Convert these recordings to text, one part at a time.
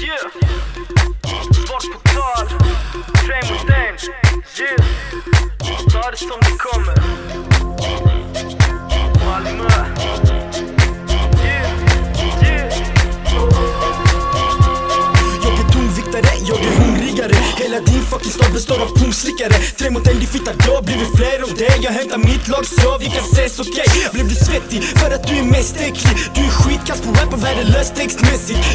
Yeah. Svart på tal. Tre. Yeah. Ta det som det kommer. Malmö. Yeah. Yeah. Jag är tungviktare, jag är hungrigare Hela din fucking stad består av pungslickare Tre mot en, din fitta, jag blir vi fler om det Jag hämtar mitt lag så vi kan ses, okej Blev du svettig du är mest äcklig Du är skitkass på rap och värdelös textmässigt.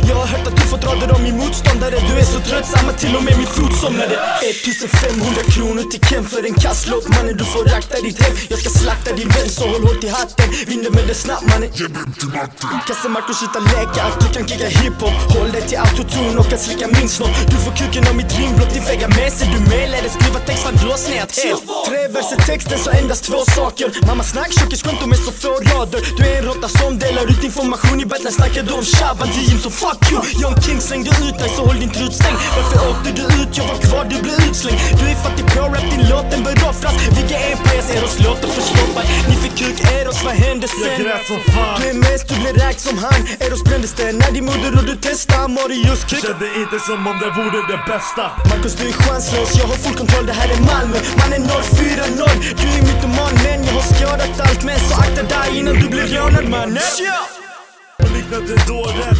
Jag har hört att du fått rader om min motståndare. Du är så tröttsam att till och med min fot somnade. 1500 kronor till Ken för en kasslåt Mannen du får akta ditt hem. Jag ska slakta din vän så håll hårt i hatten. Vinden vänder snabbt mannen. Kassa Marco shita leka du kan kicka hiphop. Håll dig till autotune och att slicka min snopp Du får kuken av mitt ringblott din fega med sig Du eller skriva text fan blåsnät helt Tre verser texten så endast två saker. Mamma snack tjockiskonto med så få rader. Du är en råtta som delar ut information i battlen Snackar du om Shaban Jim så fuck you. Young King slängde ut dig så håll din trut stängd. Varför åkte du ut? Jag var kvar, du blev utslängd. Du är fattig på rap, din låt den bör offras Vilka är pajas, Eros låtar förstoppad Ni fick kuk, Eros vad hände Jag sen? grät som fan. Du är mest, du blev räkt som han. Eros brändes det när din moder och du testade Marius kick Kände inte som om det vore det bästa. Marcus du är chanslös, jag har full kontroll, det här är Malmö. Mannen 040, du är mytoman men jag har skadat allt. Men så akta dig innan du blir rånad mannen. Och liknande dåren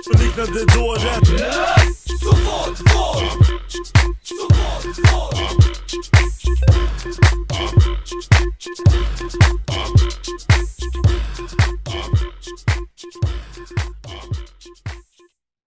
Zniknę duo rzeczy Support, war Support, war Thank